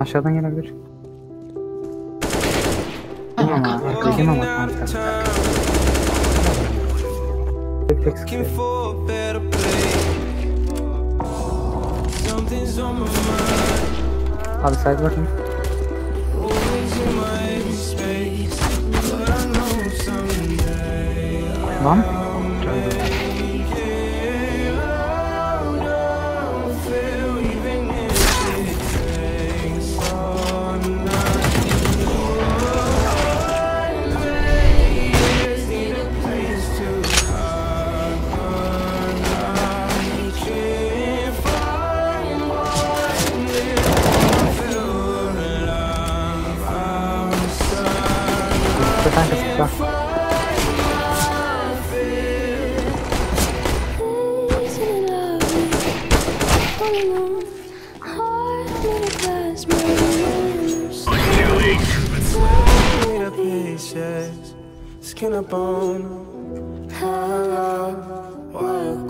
Aşağıdan gelebilir. Tamam ama arka kim Abi side bakın. Lan. the tank is stuck. Skin a bone, hello, wild